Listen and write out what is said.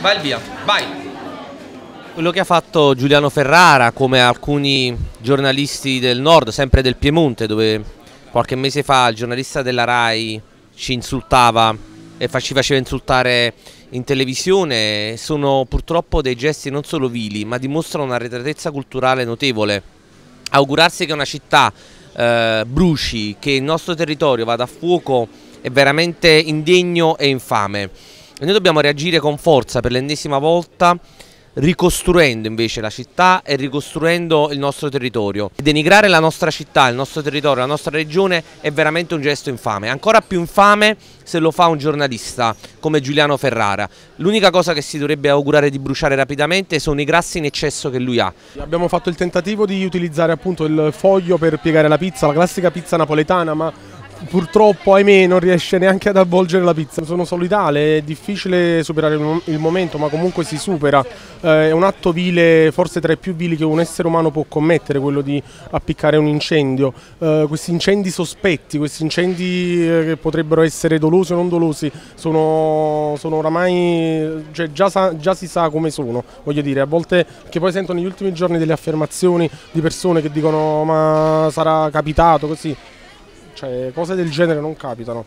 Vai via, vai. Quello che ha fatto Giuliano Ferrara, come alcuni giornalisti del nord, sempre del Piemonte, dove qualche mese fa il giornalista della RAI ci insultava e ci faceva insultare in televisione, sono purtroppo dei gesti non solo vili, ma dimostrano una arretratezza culturale notevole. Augurarsi che una città eh, bruci, che il nostro territorio vada a fuoco è veramente indegno e infame. E noi dobbiamo reagire con forza per l'ennesima volta ricostruendo invece la città e ricostruendo il nostro territorio. Denigrare la nostra città, il nostro territorio, la nostra regione è veramente un gesto infame, ancora più infame se lo fa un giornalista come Giuliano Ferrara. L'unica cosa che si dovrebbe augurare di bruciare rapidamente sono i grassi in eccesso che lui ha. Abbiamo fatto il tentativo di utilizzare appunto il foglio per piegare la pizza, la classica pizza napoletana, ma purtroppo ahimè non riesce neanche ad avvolgere la pizza. Sono solidale, è difficile superare il momento ma comunque si supera. Eh, è un atto vile, forse tra i più vili che un essere umano può commettere, quello di appiccare un incendio. Eh, questi incendi sospetti, questi incendi eh, che potrebbero essere dolosi o non dolosi, sono, sono oramai, cioè già, sa, già, si sa come sono, voglio dire, a volte che poi sento negli ultimi giorni delle affermazioni di persone che dicono ma sarà capitato così cioè cose del genere non capitano.